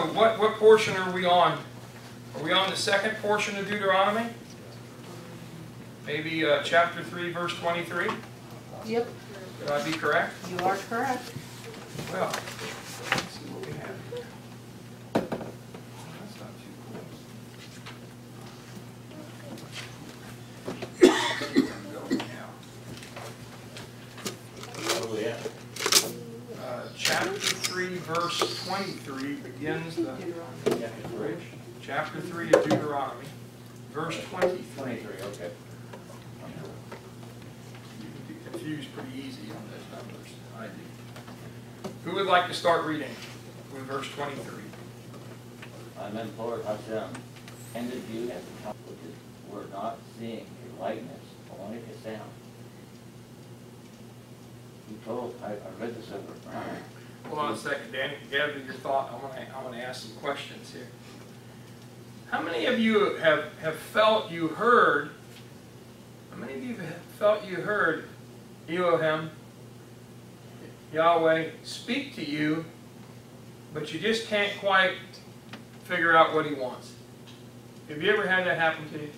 So what, what portion are we on? Are we on the second portion of Deuteronomy? Maybe uh, chapter 3, verse 23? Yep, Would I be correct? you are correct. Well, let's see what we have here. That's not too cool. Go now. Oh, yeah. Uh, Chapter 3, verse 23 begins the Chapter three. Chapter 3 of Deuteronomy, verse 23. Twenty-three, okay. You can get confused pretty easy on those numbers. I do. Who would like to start reading with verse 23? I meant Lord Hashem, ended you at the top which is, were not seeing a likeness, only a sound. He told, I, I read this over. Hold on a second, Danny, gather your thought, I want to, I want to ask some questions here. How many of you have, have felt you heard, how many of you have felt you heard Elohim, Yahweh, speak to you, but you just can't quite figure out what he wants? Have you ever had that happen to you?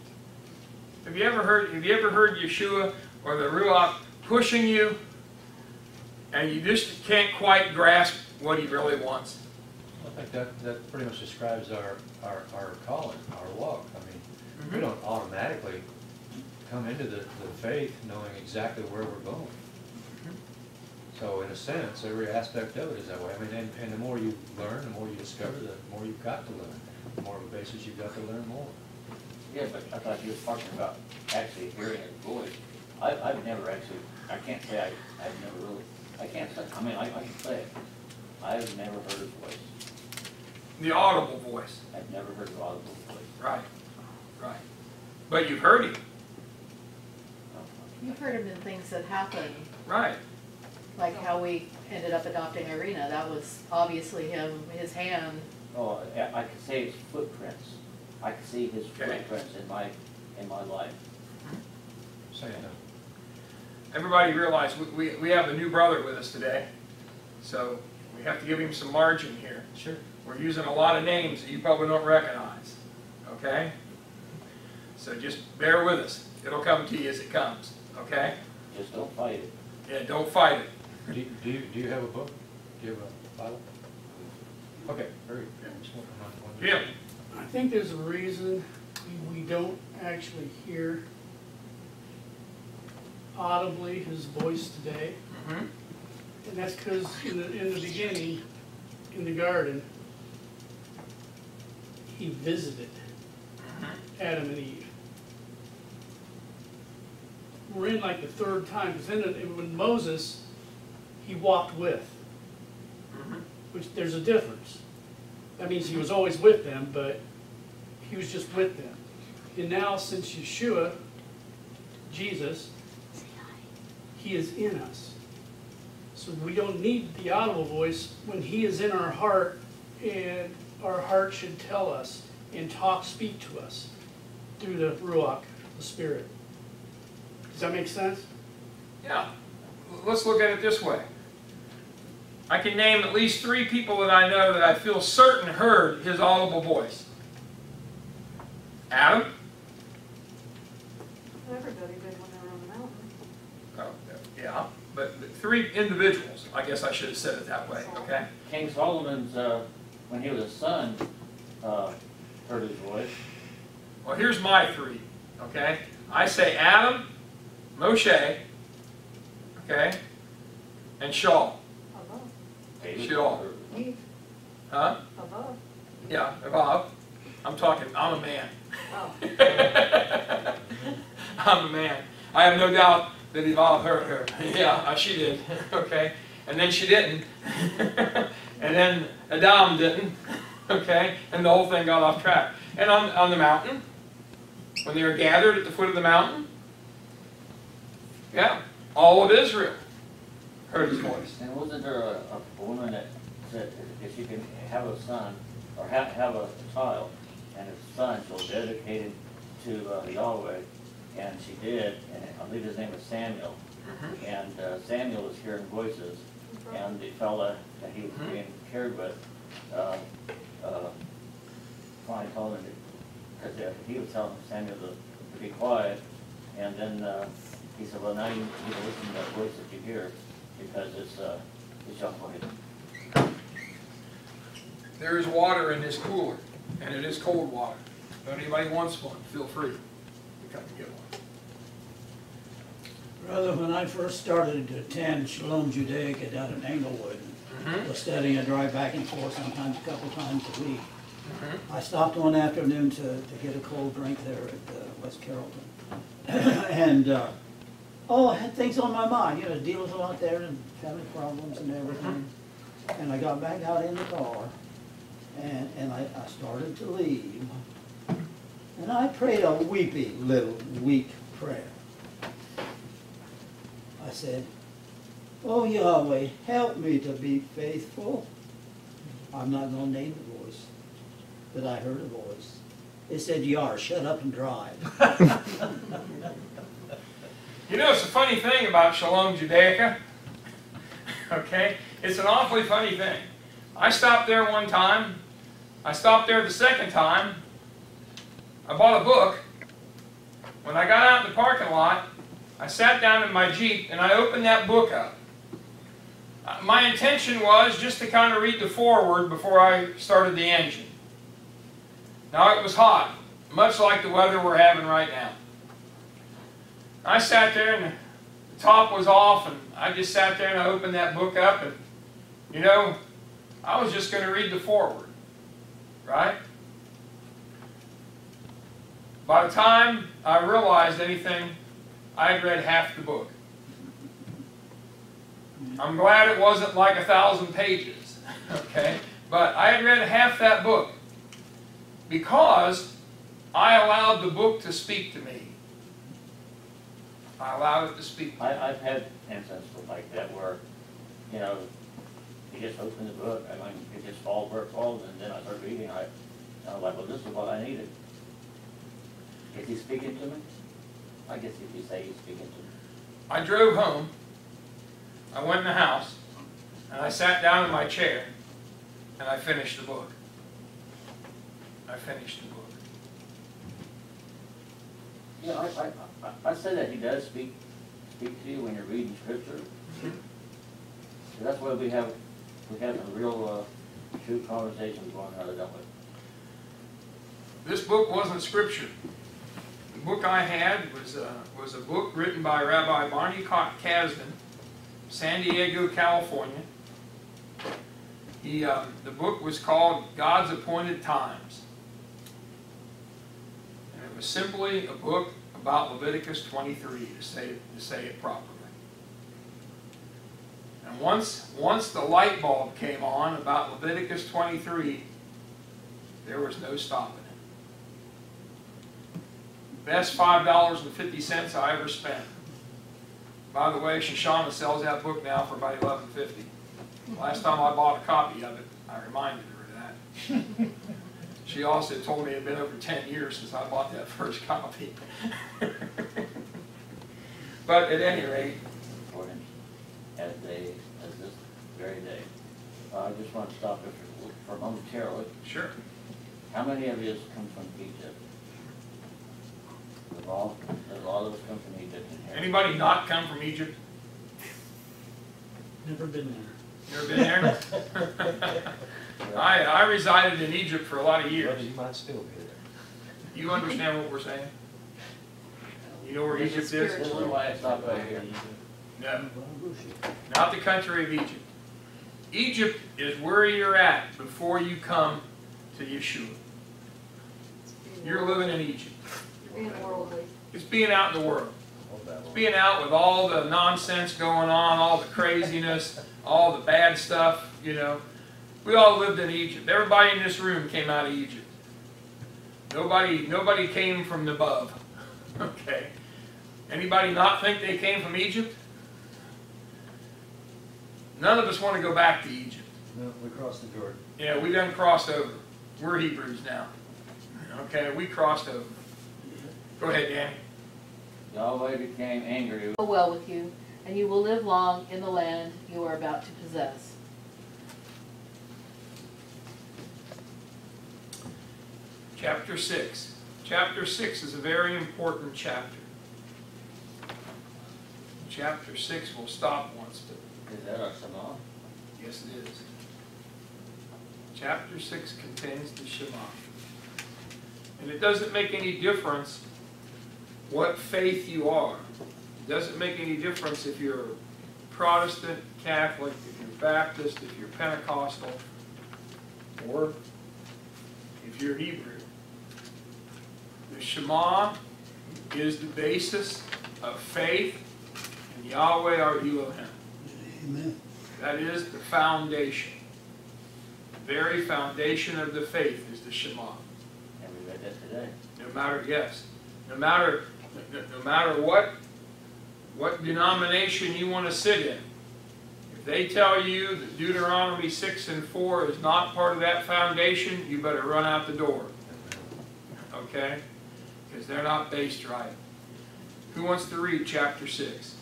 Have you ever heard, have you ever heard Yeshua or the Ruach pushing you and you just can't quite grasp what he really wants. I think that, that pretty much describes our, our, our calling, our walk. I mean, we mm-hmm. don't automatically come into the, the faith knowing exactly where we're going. Mm-hmm. So in a sense, every aspect of it is that way. I mean, and, and the more you learn, the more you discover, the more you've got to learn. The more of a basis you've got to learn more. Yeah, but I thought you were talking about actually hearing his voice. I've, I've never actually, I can't say I, I've never really, I can't say, I mean, I, I can say it. I've never heard his voice. The audible voice. I've never heard his audible voice. Right, right. But you've heard him. You've heard him in things that happen, Right. like how we ended up adopting Irina. That was obviously him, his hand. Oh, I, I could say his footprints. I could see his Okay. footprints in my, in my life. Saying that. Everybody realize we, we, we have a new brother with us today. So we have to give him some margin here. Sure. We're using a lot of names that you probably don't recognize. Okay? So just bear with us. It'll come to you as it comes. Okay? Just don't fight it. Yeah, don't fight it. Do, you- do you, do you have a book? Do you have a Bible? Okay, very good. Jim? I think there's a reason we don't actually hear audibly his voice today. Mhm. And that's because in the, in the beginning, in the garden, he visited Adam and Eve. We're in like the third time, because then when Moses, he walked with, Mhm. which there's a difference. That means he was always with them, but he was just with them. And now, since Yeshua, Jesus, he is in us. So we don't need the audible voice when he is in our heart, and our heart should tell us and talk, speak to us through the Ruach, the Spirit. Does that make sense? Yeah. Let's look at it this way. I can name at least three people that I know that I feel certain heard his audible voice. Adam? Everybody did when they were on the mountain. Oh, yeah, but but three individuals, I guess I should have said it that way, okay? King Solomon's, uh, when he was a son, uh, heard his voice. Well, here's my three, okay? I say Adam, Moshe, okay, and Shaul, Above, David Sure. huh? above. Yeah, Bob. I'm talking, I'm a man. Oh, I'm a man. I have no doubt that Evolve heard her. Yeah, uh, she did. Okay. And then she didn't. and then Adam didn't. Okay. And the whole thing got off track. And on, on the mountain, when they were gathered at the foot of the mountain, yeah, all of Israel heard his voice. And wasn't there a, a woman that said if you can have a son, or have, have a child, and his son shall dedicate him to uh, Yahweh, and she did, and I believe his name was Samuel, and uh, Samuel was hearing voices, and the fella that he was Mhm. being cared with, uh, uh, finally told him, because he was telling Samuel to, to be quiet, and then, uh, he said, well, now you need to listen to that voice that you hear, because it's, uh, it's Yahweh. There is water in this cooler, and it is cold water. If anybody wants one, feel free to come and get one. Brother, when I first started to attend Shalom Judaica down in Englewood, was studying, I drive back and forth sometimes a couple times a week. I stopped one afternoon to, to get a cold drink there at uh, West Carrollton. And, uh, oh, I had things on my mind, you know, deal with a lot there and family problems and everything. And I got back out in the car and, and I, I started to leave. And I prayed a weepy little weak prayer. I said, Oh Yahweh, help me to be faithful. I'm not gonna name the voice, but I heard a voice. It said, Yar, shut up and drive. You know, it's a funny thing about Shalom Judaica. Okay? It's an awfully funny thing. I stopped there one time. I stopped there the second time. I bought a book. When I got out in the parking lot, I sat down in my Jeep and I opened that book up. Uh, My intention was just to kind of read the foreword before I started the engine. Now it was hot, much like the weather we're having right now. I sat there and the top was off and I just sat there and I opened that book up and, you know, I was just going to read the foreword, right? By the time I realized anything, I had read half the book. I'm glad it wasn't like a thousand pages, okay? But I had read half that book because I allowed the book to speak to me. I allowed it to speak to me. I, I've had instances like that where, you know, you just open the book, I mean, it just falls where it falls, and then I start reading, I, I was like, well, this is what I needed. Is he speaking to me? I guess if you say he's speaking to me. I drove home. I went in the house, and I sat down in my chair, and I finished the book. I finished the book. Yeah, I, I, I, I say that he does speak, speak to you when you're reading scripture. So that's why we have, we have a real, uh, true conversations going on, don't we? This book wasn't scripture. Book I had was, uh, was a book written by Rabbi Barney Ka- Kasdan, San Diego, California. He, um, the book was called God's Appointed Times. And it was simply a book about Leviticus 23, to say, to say it properly. And once, once the light bulb came on about Leviticus 23, there was no stopping. Best five dollars and fifty cents I ever spent. By the way, Shoshana sells that book now for about eleven fifty. Last time I bought a copy of it, I reminded her of that. She also told me it had been over ten years since I bought that first copy. But at any rate, as they, as this very day. Uh, I just want to stop there for, for momentarily. sure, How many of you come from Egypt? Of all, a lot of us come from Egypt. anybody not come from Egypt? Never been there. Never been there? I, I resided in Egypt for a lot of Brother, years. you might still be there. You understand what we're saying? You know where Egypt is? This is why I stopped right here. No. not the country of Egypt. Egypt is where you're at before you come to Yeshua. You're living in Egypt. You're being worldly. It's being out in the world. It's being out with all the nonsense going on, all the craziness, all the bad stuff, you know. We all lived in Egypt. Everybody in this room came out of Egypt. Nobody, nobody came from the above. Okay. Anybody not think they came from Egypt? None of us want to go back to Egypt. No, we crossed the Jordan. Yeah, we done crossed over. We're Hebrews now. Okay, we crossed over. Go ahead, Danny. Yahweh became angry. Go well with you, and you will live long in the land you are about to possess. Chapter 6. Chapter 6 is a very important chapter. Chapter 6 will stop once, but Is that our Shema? yes, it is. Chapter 6 contains the Shema. And it doesn't make any difference what faith you are. It doesn't make any difference if you're Protestant, Catholic, if you're Baptist, if you're Pentecostal, or if you're Hebrew. The Shema is the basis of faith in Yahweh our Elohim. Amen. That is the foundation. The very foundation of the faith is the Shema. And we read that today. No matter, yes, no matter, no, matter what, what denomination you want to sit in. If they tell you that Deuteronomy six and four is not part of that foundation, you better run out the door. Okay? Because they're not based right. Who wants to read chapter six?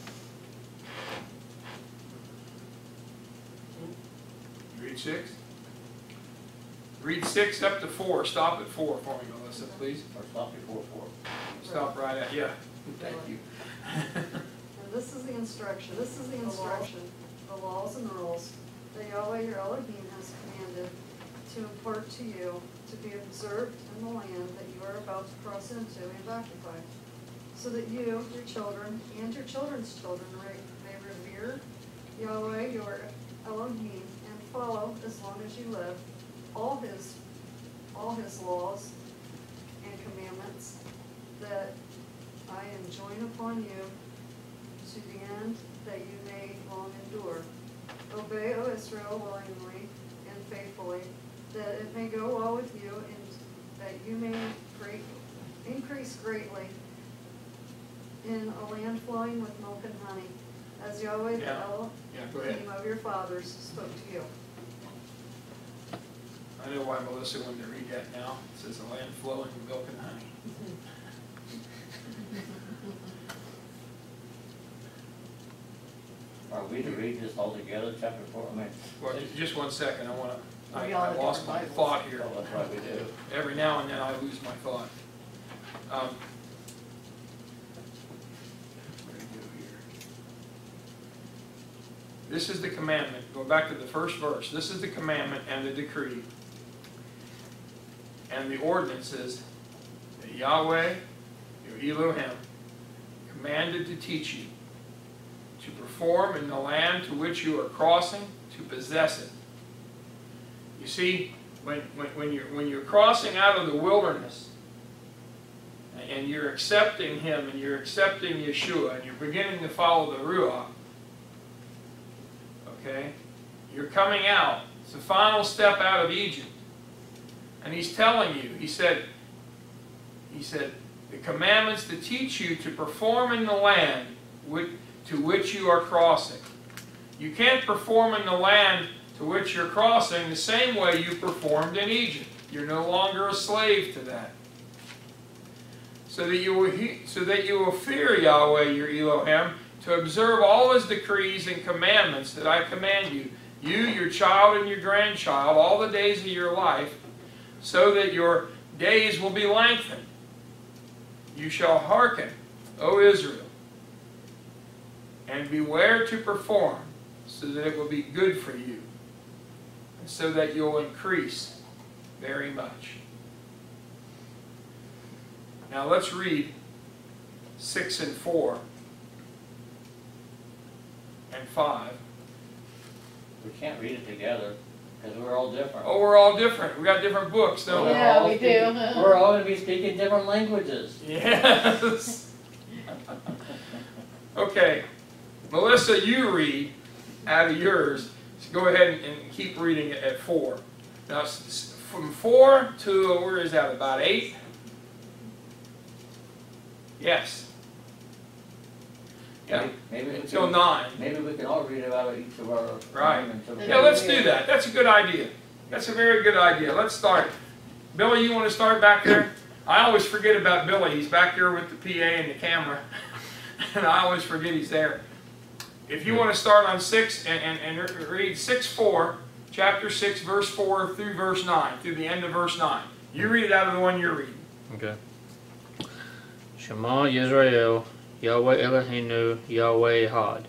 Read six? Read six up to four. Stop at four for me, Melissa, please. Or stop before four. Stop right at, yeah, thank you. And this is the instruction, this is the instruction, the laws and rules that Yahweh your Elohim has commanded to impart to you to be observed in the land that you are about to cross into and occupy, so that you, your children, and your children's children may- may revere Yahweh your Elohim and follow, as long as you live, all his, all his laws and commandments that I enjoin upon you to the end that you may long endure. Obey, O Israel, willingly and faithfully, that it may go well with you and that you may great, increase greatly in a land flowing with milk and honey, as Yahweh the Yeah. Elohim Yeah, go ahead. of your fathers spoke to you. I know why Melissa wanted to read that now. It says a land flowing with milk and honey. Are we to read this all together, chapter four? I mean, Well, ju- just one second, I wanna, I We all I have lost different my Bibles. thought here. oh, that's right, we do. Every now and then I lose my thought. Um, what do we do here? This is the commandment, go back to the first verse, this is the commandment and the decree. And the ordinances that Yahweh, your Elohim, commanded to teach you, to perform in the land to which you are crossing, to possess it. You see, when, when, when you're, when you're crossing out of the wilderness, and you're accepting Him, and you're accepting Yeshua, and you're beginning to follow the Ruach, okay? You're coming out. It's the final step out of Egypt. And He's telling you, He said, He said, the commandments to teach you to perform in the land which, to which you are crossing. You can't perform in the land to which you're crossing the same way you performed in Egypt. You're no longer a slave to that. So that you will, so that you will fear Yahweh your Elohim to observe all His decrees and commandments that I command you, you, your child, and your grandchild, all the days of your life, so that your days will be lengthened. You shall hearken, O Israel, and beware to perform, so that it will be good for you, and so that you'll increase very much. Now let's read 6 and 4 and 5. We can't read it together, because we're all different. Oh, we're all different. We got different books, don't we? We're Yeah, all we do. We're all gonna be speaking different languages. Yes. Okay. Melissa, you read out of yours. So go ahead and- keep reading it at 4. Now, from 4 to, where is that, about 8? Yes. Yeah, Maybe we until can, 9. maybe we can all read about each of our. Right. until we- Yeah, let's do that. That's a good idea. That's a very good idea. Let's start. Billy, you want to start back there? I always forget about Billy. He's back there with the PA and the camera. and I always forget he's there. If you want to start on 6 and, and, and read 6 4, chapter 6, verse 4 through verse 9, through the end of verse 9. You read it out of the one you're reading. Okay. Shema Yisrael, Yahweh Eloheinu, Yahweh Echad.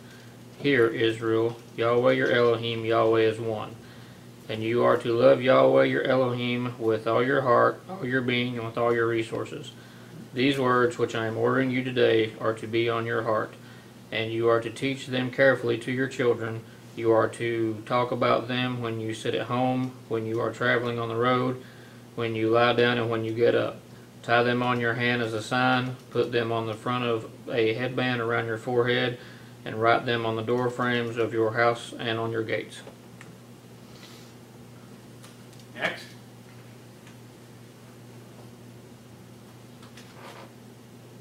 Hear, Israel, Yahweh your Elohim, Yahweh is one. And you are to love Yahweh your Elohim with all your heart, all your being, and with all your resources. These words which I am ordering you today are to be on your heart, and you are to teach them carefully to your children. You are to talk about them when you sit at home, when you are traveling on the road, when you lie down, and when you get up. Tie them on your hand as a sign, put them on the front of a headband around your forehead, and write them on the door frames of your house and on your gates. Next.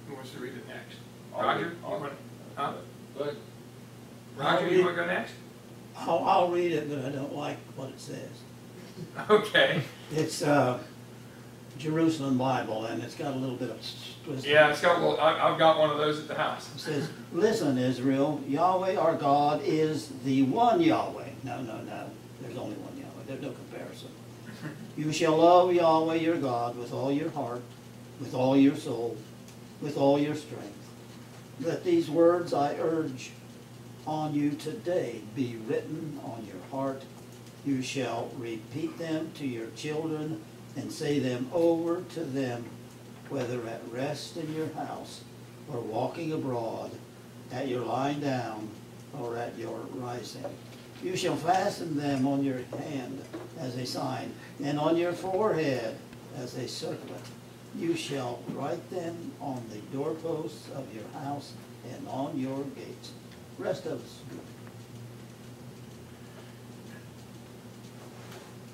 Who wants to read it next? I'll Roger, read- you I'll- want, huh? Good. Roger, you wanna go next? I'll, I'll read it, but I don't like what it says. Okay. It's, uh, Jerusalem Bible, and it's got a little bit of twist. Yeah, it's got, well, I, I've got one of those at the house. It says, listen, Israel, Yahweh our God is the one Yahweh. No, no, no, there's only one Yahweh, there's no comparison. You shall love Yahweh your God with all your heart, with all your soul, with all your strength. Let these words I urge on you today be written on your heart. You shall repeat them to your children and say them over to them, whether at rest in your house or walking abroad, at your lying down, or at your rising. You shall fasten them on your hand as a sign, and on your forehead as a circlet. You shall write them on the doorposts of your house and on your gates. Rest of us.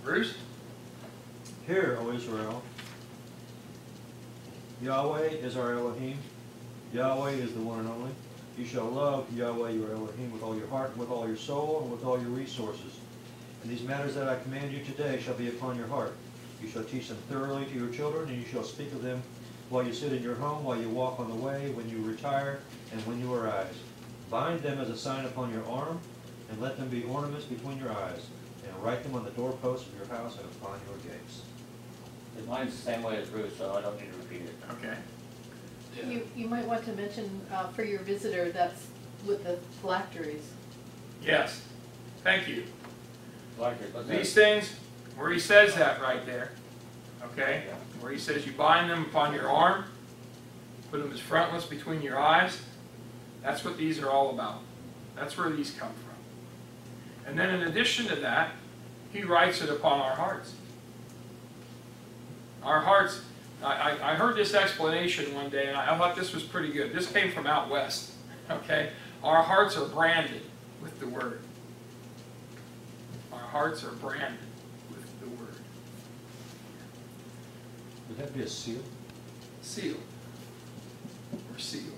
Bruce? Hear, O Israel, Yahweh is our Elohim, Yahweh is the one and only. You shall love Yahweh your Elohim with all your heart, and with all your soul, and with all your resources. And these matters that I command you today shall be upon your heart. You shall teach them thoroughly to your children, and you shall speak of them while you sit in your home, while you walk on the way, when you retire, and when you arise. Bind them as a sign upon your arm, and let them be ornaments between your eyes, and write them on the doorposts of your house and upon your gates. Mine's the same way as Bruce, so I don't need to repeat it. Okay. You, you might want to mention, uh, for your visitor, that's with the phylacteries. Yes, thank you. Like it, These things, where he says that right there, okay? Where he says you bind them upon your arm, put them as frontlets between your eyes, that's what these are all about. That's where these come from. And then in addition to that, he writes it upon our hearts. Our hearts, I, I, I heard this explanation one day and I I thought this was pretty good. This came from out west, okay? Our hearts are branded with the word. Our hearts are branded with the word. Would that be a seal? Seal. Or seal.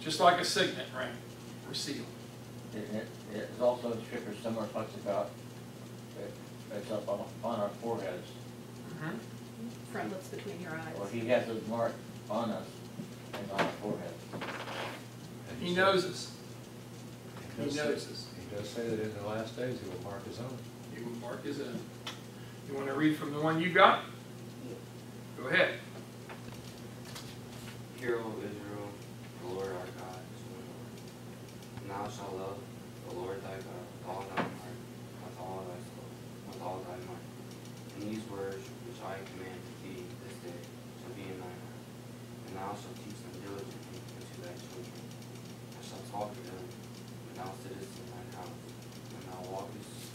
Just like a signet ring, or seal. It, it, it's also in scripture somewhere talks about, it, it's up on, on our foreheads. Mm-hmm. Frontlets between your Or eyes. he has his mark on us and on our forehead. And He knows us. He He does knows us. He does say that in the last days he will mark his own. He will mark his own. You want to read from the one you got? Go ahead. Hear, O Israel, the Lord our God is one Lord. And thou shalt love the Lord thy God with all thy heart, with all thy soul, with all thy might. And these words which I command thee this day shall be in thine heart, and thou shalt teach them diligently unto thy children. And shalt talk of them when thou sittest in thine house, when thou walkest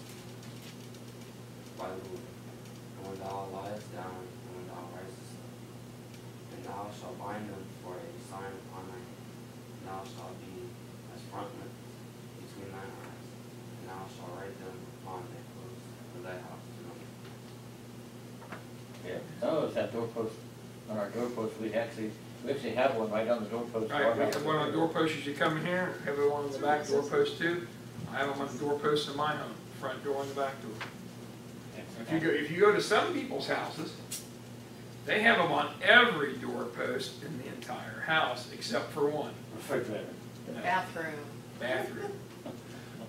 by the way, and when thou liest down, and when thou risest up. And thou shalt bind them for a sign upon thy hand, and thou shalt be as frontlet between thine eyes, and thou shalt write them upon thy clothes of thy house. and on Yeah, some of us have doorposts, on our doorposts, we actually, we actually have one right on the doorpost. of right, we have one on the doorpost as you come in here, have one on the back doorpost too. I have them on the doorpost in my home, front door and the back door. If you go, if you go to some people's houses, they have them on every doorpost in the entire house except for one. Refrigerator. Bathroom. Bathroom,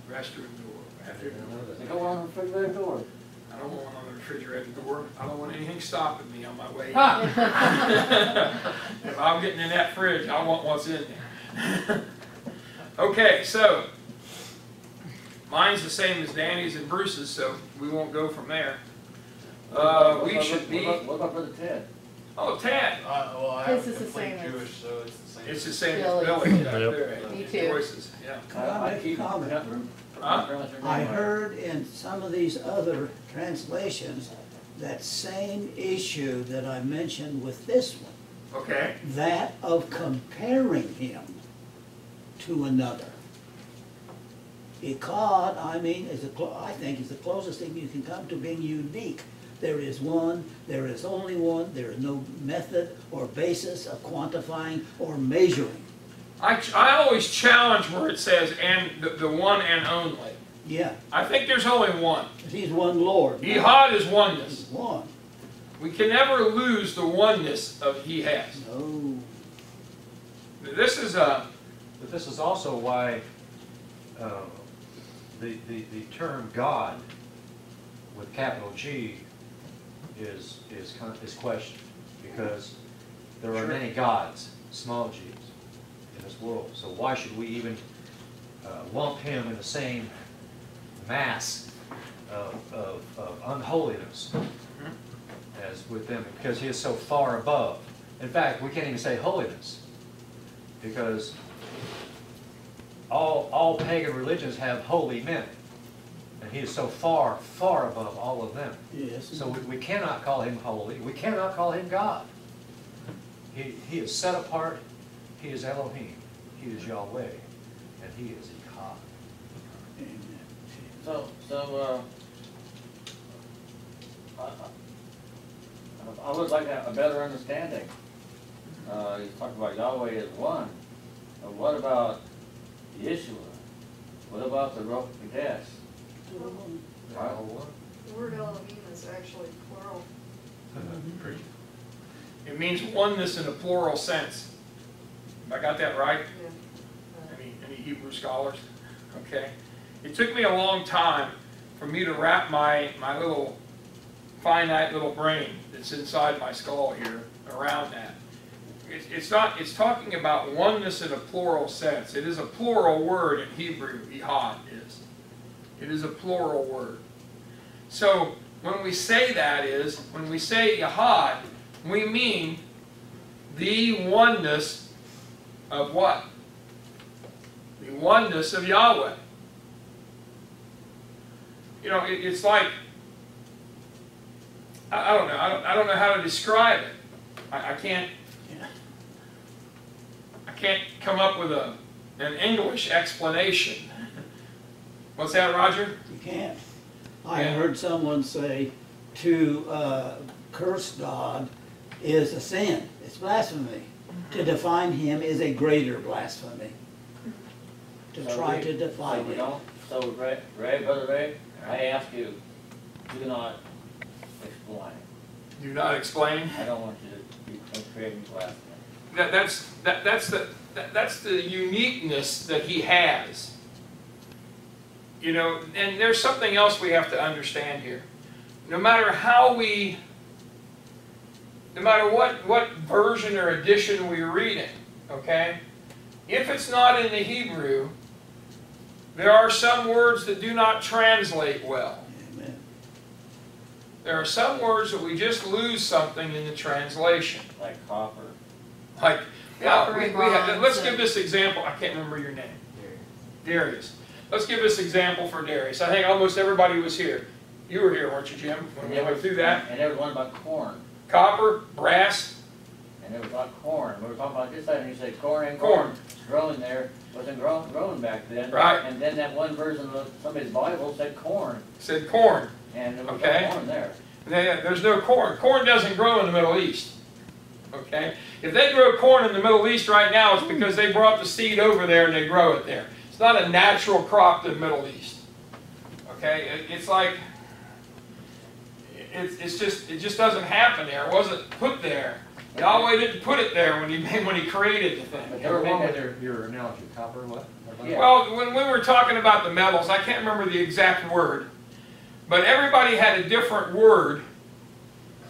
restroom door, I bathroom didn't door. They go on the refrigerator door. I don't want one on the refrigerator door. I don't want anything stopping me on my way. If I'm getting in that fridge, I want what's in there. Okay, so, mine's the same as Danny's and Bruce's, so we won't go from there. Uh, we should be, about- What about for the Ted? Oh, Tad, Uh, well, I His have is the complete same as- Jewish, so it's the same. it's the same as Billy. Billy. back Yep. there. Me too. Choices, yeah. Could I make keep- comment? not Huh? I heard in some of these other translations, that same issue that I mentioned with this one, Okay, that of comparing him to another. Echad, I mean, is the, clo- I think is the closest thing you can come to being unique. There is one, there is only one, there is no method or basis of quantifying or measuring. I, I always challenge where it says and, the, the one and only. Yeah, I think there's only one. he's one Lord. Ehad is oneness. He's one. We can never lose the oneness of he has. No. This is a, But this is also why uh, the, the, the term God with capital G is, is, is questioned. Because there are Sure. many gods, small g's, in this world. So why should we even uh, lump him in the same mass of, of, of unholiness as with them? Because he is so far above. In fact, we can't even say holiness. Because all, all pagan religions have holy men. And he is so far, far above all of them. Yes. So we, we cannot call him holy, we cannot call him God. He, he is set apart, he is Elohim, he is Yahweh, and he is Echad. Amen. So, so, uh, I, I- would like a a better understanding. Uh, you talk about Yahweh as one, but what about the Yeshua? What about the Ruach Kadesh? They're. The word Elohim is actually plural. it means oneness in a plural sense. I got that right? Yeah. Uh, any, any Hebrew scholars? Okay. It took me a long time for me to wrap my, my little finite little brain that's inside my skull here around that. It's, it's not, it's talking about oneness in a plural sense. It is a plural word in Hebrew, echad is. It is a plural word. So when we say that is, when we say echad, we mean the oneness of what? the oneness of Yahweh. You know, it, it's like, I, I don't know, I don't, I don't know how to describe it. I, I can't, Yeah. I can't come up with a, an English explanation. What's that, Roger? You can't. I Yeah. heard someone say to uh, curse God is a sin. It's blasphemy. To define him is a greater blasphemy. To So try we- to define So we him. don't, so Ray, Ray, Brother Ray, I ask you, do not explain. Do not explain. I don't want you to be creating blasphemy. That, that's, that, that's the, that, that's the uniqueness that he has. You know, and there's something else we have to understand here. No matter how we, no matter what, what version or edition we read it, okay? If it's not in the Hebrew, there are some words that do not translate well. Amen. There are some words that we just lose something in the translation. Like copper. Like, yeah, we, we had, Bronze let's give this example, I can't remember your name. Darius. Let's give this example for Darius. I think almost everybody was here. You were here, weren't you, Jim, when we went through that? And there was one about corn, Copper, brass, and there was about corn. We were talking about this side, and you said corn and Corn. corn. It's growing there, wasn't growing, growing back then. Right. And then that one version of somebody's Bible said corn, said corn. and there was Okay. no corn there. There- There's no corn. Corn doesn't grow in the Middle East. Okay? If they grow corn in the Middle East right now, it's because they brought the seed over there and they grow it there. It's not a natural crop to the Middle East. Okay? It- It's like, it's, it's just, it just doesn't happen there. It wasn't put there. Yahweh didn't put it there when he made, when he created the thing. But mind mind. with your, your analogy, copper, what? Yeah. Well, when we were talking about the metals, I can't remember the exact word, but everybody had a different word.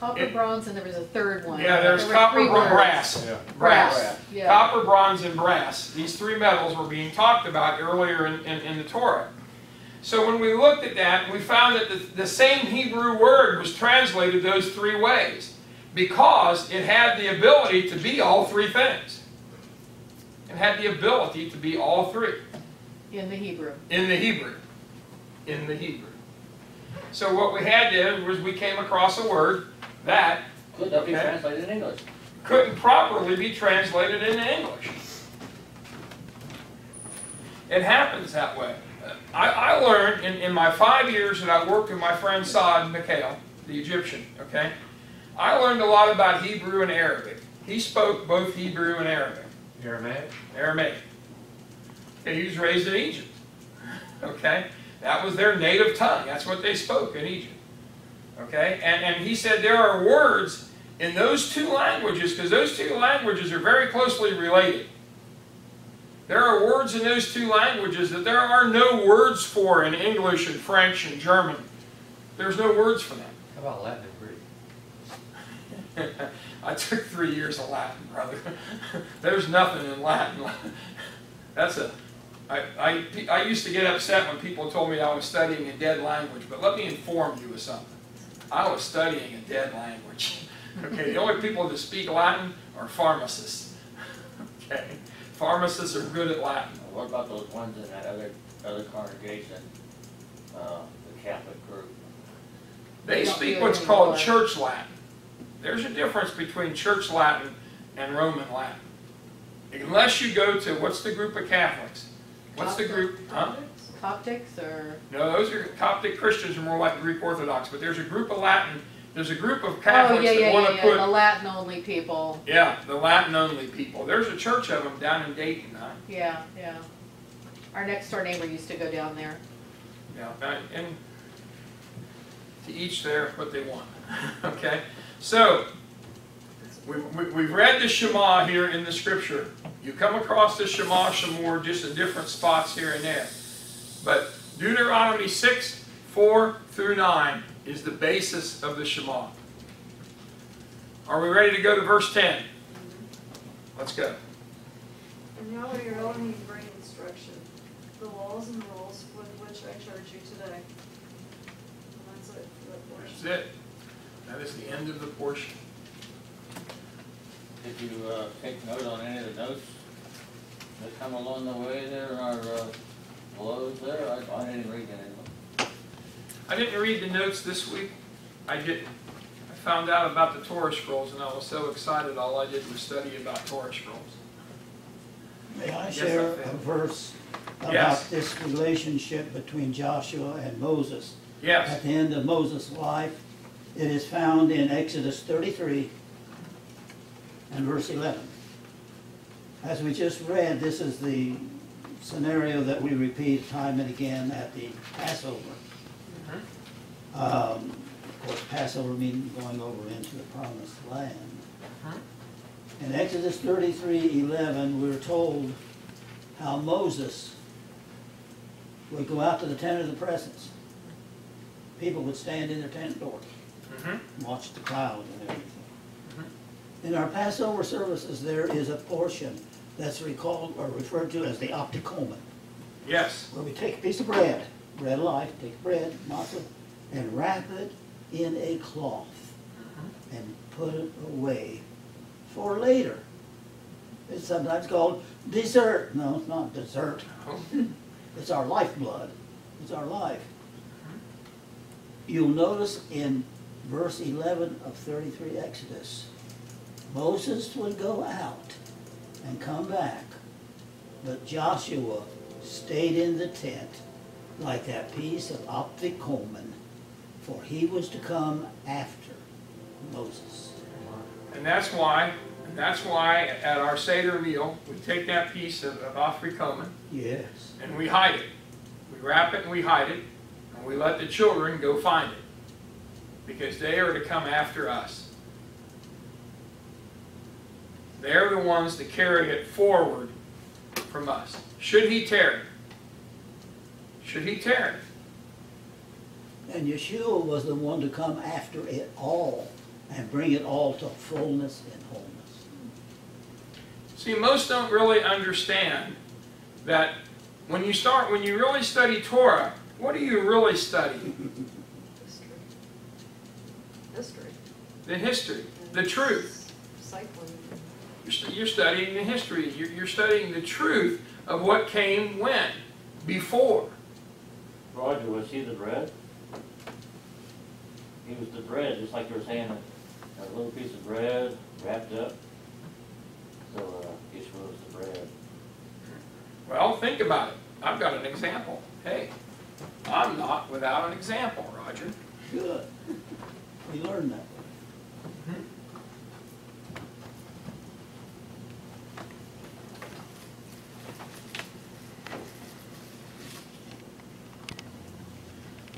Copper, It- bronze, and there was a third one. Yeah, there's There were copper, three bro- words. brass. Yeah. Brass, yeah. Copper, bronze, and brass. These three metals were being talked about earlier in, in, in the Torah. So when we looked at that, we found that the, the same Hebrew word was translated those three ways because it had the ability to be all three things. It had the ability to be all three In the Hebrew. in the Hebrew. In the Hebrew. So what we had did was we came across a word that Could that be Okay. translated in English? couldn't properly be translated into English. It happens that way. Uh, I, I learned in, in my five years that I worked with my friend Saad Mikhail, the Egyptian, okay? I learned a lot about Hebrew and Arabic. He spoke both Hebrew and Arabic. Aramaic? Aramaic. Okay, he was raised in Egypt. Okay? That was their native tongue. That's what they spoke in Egypt. Okay? And, and he said there are words in those two languages, because those two languages are very closely related. There are words in those two languages that there are no words for in English and French and German. There's no words for them. How about Latin and Greek? I took three years of Latin, brother. There's nothing in Latin. That's a. I, I, I used to get upset when people told me I was studying a dead language, but let me inform you of something. I was studying a dead language. Okay, the only people that speak Latin are pharmacists. Okay, pharmacists are good at Latin. What about those ones in that other, other congregation, uh, the Catholic group? They speak what's called anymore. church Latin. There's a difference between church Latin and Roman Latin. Unless you go to, what's the group of Catholics? What's the group, huh? Coptics or? No, those are Coptic Christians are more like Greek Orthodox, but there's a group of Latin, there's a group of Oh, Catholics yeah, that yeah, want to yeah, the put, Latin only people. yeah, the Latin only people. There's a church of them down in Dayton, huh? Yeah, yeah. Our next door neighbor used to go down there. Yeah, and- and to each their, what they want, okay? So, we, we, we've read the Shema here in the scripture. You come across the Shema some more, just in different spots here and there. But Deuteronomy six, four through nine is the basis of the Shema. Are we ready to go to verse ten? Let's go. And Yahweh your Elohim bring instruction, the laws and rules with which I charge you today. And that's it for that portion. That's it. That is the end of the portion. Did you, uh, take note on any of the notes that come along the way there, or, uh, below there? I, I didn't read any of them. I didn't read the notes this week. I didn't. I found out about the Torah scrolls and I was so excited, all I did was study about Torah scrolls. May I Yes, share I a verse Yes. about this relationship between Joshua and Moses? Yes, At the end of Moses' life, it is found in Exodus thirty-three and verse eleven. As we just read, this is the scenario that we repeat time and again at the Passover. Um, Of course, Passover meaning going over into the promised land. In Exodus thirty-three eleven, we're told how Moses would go out to the tent of the presence. People would stand in their tent doors, Mhm. watch the cloud and everything. In our Passover services, there is a portion that's recalled or referred to as the afikomen, yes, where we take a piece of bread, bread of life, take bread, matzah, and wrap it in a cloth and put it away for later. It's sometimes called dessert. No, it's not dessert. It's our lifeblood. It's our life. You'll notice in verse eleven of thirty-three Exodus, Moses would go out and come back, but Joshua stayed in the tent like that piece of afikomen, for he was to come after Moses. and that's why, that's why at our Seder meal, we take that piece of, of Afikomen Yes. and we hide it. We wrap it and we hide it, and we let the children go find it. Because they are to come after us. They're the ones that carry it forward from us. Should he tarry? Should he tarry? And Yeshua was the one to come after it all and bring it all to fullness and wholeness. See, most don't really understand that when you start, when you really study Torah, what do you really study? History. History. The history, the truth. Cycling. You're, you're studying the history. You're, you're studying the truth of what came when, before. Roger, was he the bread? He was the bread, just like you were saying, a, a little piece of bread wrapped up. So, uh, Yeshua was the bread. Well, think about it. I've got an example. Hey, I'm not without an example, Roger. Good. We learned that.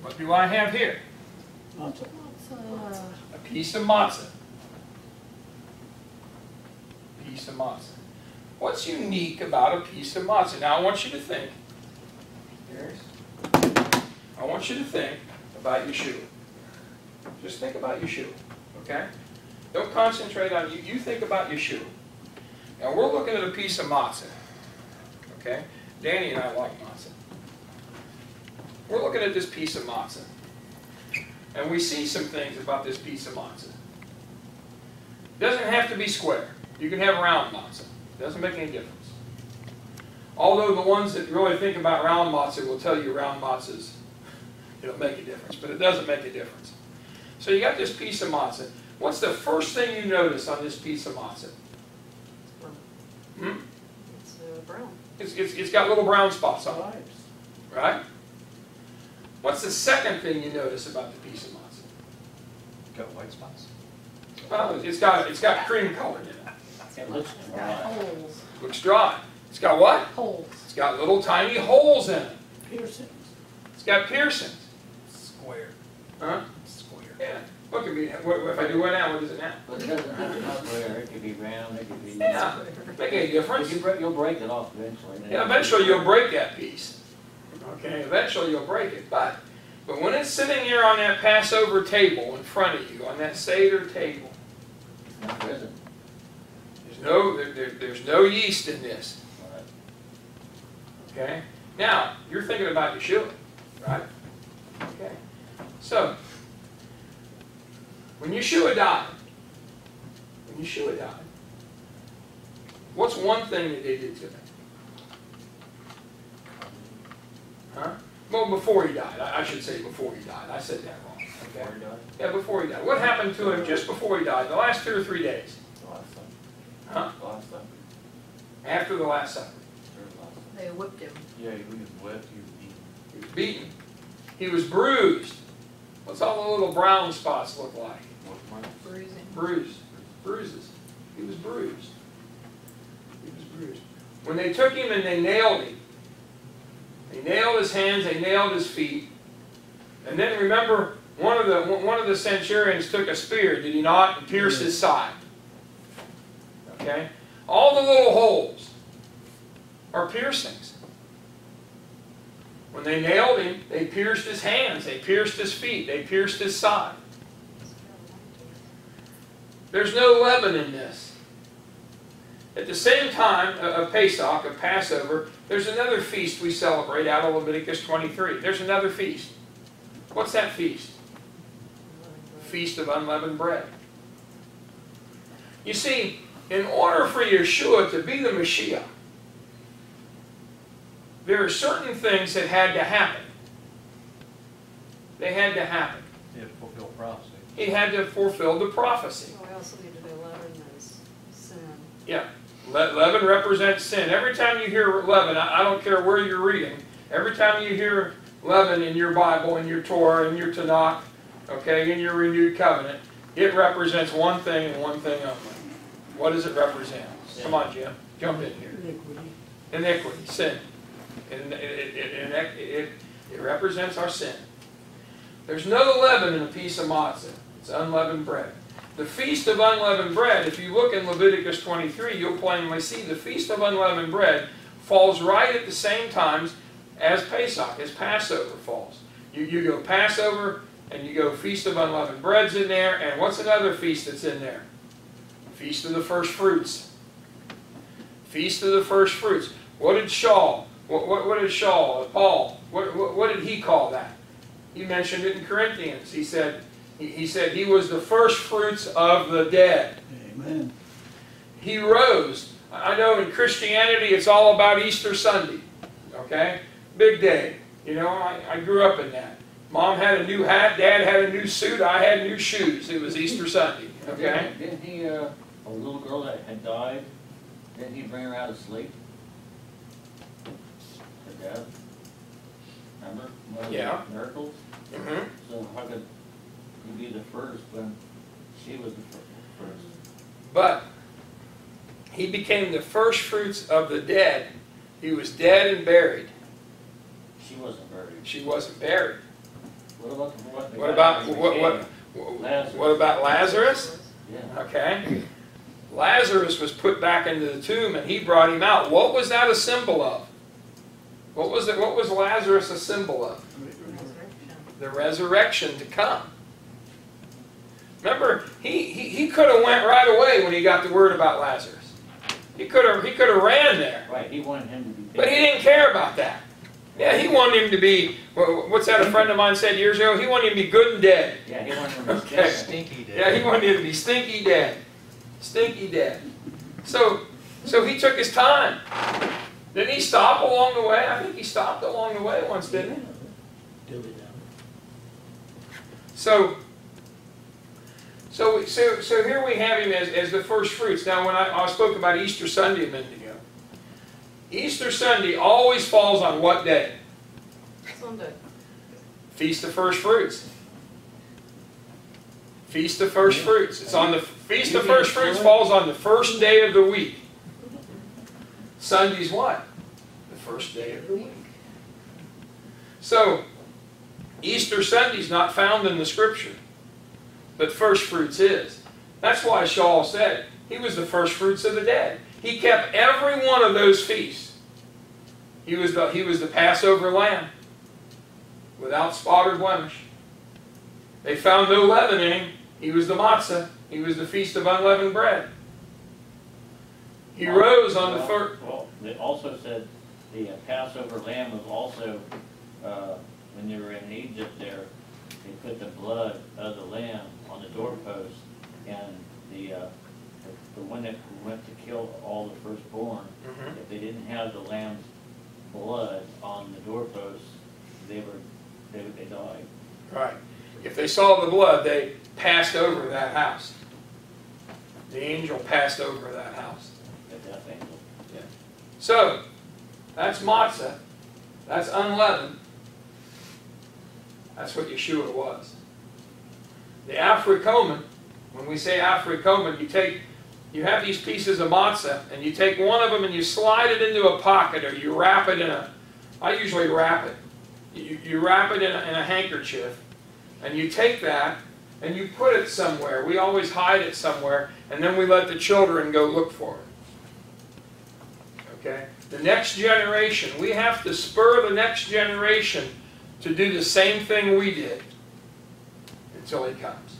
What do I have here? That's all. Uh, A piece of matzah. Piece of matzah. What's unique about a piece of matzah? Now I want you to think. Here's. I want you to think about your shoe. Just think about your shoe. okay? Don't concentrate on you. You think about your shoe. Now we're looking at a piece of matzah, okay? Danny and I like matzah. We're looking at this piece of matzah. And we see some things about this piece of matzah. Doesn't have to be square. You can have round matzah. Doesn't make any difference. Although the ones that really think about round matzah will tell you round matzahs, it'll make a difference, but it doesn't make a difference. So you got this piece of matzah. What's the first thing you notice on this piece of matzah? Hmm? It's uh, brown. It's, it's, it's got little brown spots on it, right? What's the second thing you notice about the piece of matzah? Got white spots? Well, it's got, it's got cream colored in it. It looks It's got dry. holes, Looks dry. It's got what? holes. It's got little tiny holes in it. Piercings. It's got piercings. Square. Huh? Square. Yeah. What could be, what, if I do what now, what is it now? But it doesn't have to be square, it could be round, it could be. Yeah. Make any But difference. you break, you'll break it off eventually. Yeah, eventually you'll break that piece. Okay, eventually you'll break it. But, but when it's sitting here on that Passover table in front of you, on that Seder table, there's no, there, there, there's no yeast in this. Okay? Now, you're thinking about Yeshua, right? Okay. So, when Yeshua died, when Yeshua died, what's one thing that they did to him? Huh? Well, before he died. I, I should say before he died. I said that wrong. Okay? Before he died, Yeah, before he died. What happened to him just before he died? The last two or three days? the last time, Huh? the last time, After the Last Supper. third last time. They whipped him. Yeah, he was wet, he was beaten. He was beaten. He was bruised. What's all the little brown spots look like? Bruising. Bruised. Bruises. He was bruised. He was bruised. When they took him and they nailed him, they nailed his hands, they nailed his feet. And then remember, one of the one of the centurions took a spear, did he not, and pierced his side. Okay? All the little holes are piercings. When they nailed him, they pierced his hands, they pierced his feet, they pierced his side. There's no leaven in this. At the same time of of Pesach, of Passover, there's another feast we celebrate out of Leviticus 23. There's another feast. What's that feast? Feast of unleavened bread. You see, in order for Yeshua to be the Messiah, there are certain things that had to happen. They had to happen. Yeah, fulfill prophecy. He had to fulfill the prophecy. Oh, so we also need to do leaven as sin. Le- leaven represents sin. Every time you hear leaven, I, I don't care where you're reading, every time you hear leaven in your Bible, in your Torah, in your Tanakh, okay, in your renewed covenant, it represents one thing and one thing only. What does it represent? Come on, Jim, jump in here. Iniquity. Iniquity, sin. And it, it, it, it, it, it represents our sin. There's no leaven in a piece of matzah. It's unleavened bread. The Feast of Unleavened Bread, if you look in Leviticus 23, you'll plainly see the Feast of Unleavened Bread falls right at the same times as Pesach, as Passover falls. You, you go Passover, and you go Feast of Unleavened Breads in there, and what's another feast that's in there? Feast of the First Fruits. Feast of the First Fruits. What did Shaul, what, what, what did Shaul, Paul, what, what, what did he call that? He mentioned it in Corinthians. He said, he, he said he was the first fruits of the dead. Amen. He rose. I know in Christianity it's all about Easter Sunday. Okay? Big day. You know, I, I grew up in that. Mom had a new hat, dad had a new suit, I had new shoes. It was Easter Sunday. Okay? Didn't- Didn't he, uh, a little girl that had died, didn't he bring her out of sleep? To death? Remember? One of the Yeah. Miracles? hmm So how could he be the first when she was the first? But he became the first fruits of the dead. He was dead and buried. She wasn't buried. She wasn't buried. What about the, what? the What about who what what became- what, what about Lazarus? Yeah. Okay. Lazarus was put back into the tomb and he brought him out. What was that a symbol of? What was it? What was Lazarus a symbol of? The resurrection to come. Remember, he, he, he could have went right away when he got the word about Lazarus. He could have he could have ran there. Right, he wanted him to be dead. But he didn't care about that. Yeah, he wanted him to be, what's that a friend of mine said years ago? He wanted him to be good and dead. Yeah, he wanted him to be Okay. dead. Stinky day. Yeah, he wanted him to be stinky dead. Stinky dead. So, so he took his time. Didn't he stop along the way? I think he stopped along the way once, didn't he? Dilly down. So, so, so, so here we have him as, as the first fruits. Now, when I, I spoke about Easter Sunday a minute ago, Easter Sunday always falls on what day? Sunday. Feast of First Fruits. Feast of First Fruits. It's on the Feast of First Fruits falls on the first day of the week. Sunday's what? The first day of the week. So, Easter Sunday's not found in the Scripture, but First Fruits is. That's why Shaul said he was the first fruits of the dead. He kept every one of those feasts. He was the, he was the Passover lamb without spot or blemish. They found no leaven in him. He was the matzah. He was the feast of unleavened bread. He rose on the first. Well, they also said the Passover lamb was also, uh, when they were in Egypt there, they put the blood of the lamb on the doorpost, and the, uh, the the one that went to kill all the firstborn, if they didn't have the lamb's blood on the doorpost, they were, they, they died. Right. If they saw the blood, they passed over that house. The angel passed over that house. The death angel. So, that's matzah. That's unleavened. That's what Yeshua was. The Afikomen, when we say Afikomen, you take, you have these pieces of matzah, and you take one of them and you slide it into a pocket, or you wrap it in a, I usually wrap it. You, you wrap it in a, in a handkerchief, and you take that, and you put it somewhere. We always hide it somewhere, and then we let the children go look for it. Okay? The next generation, we have to spur the next generation to do the same thing we did until he comes.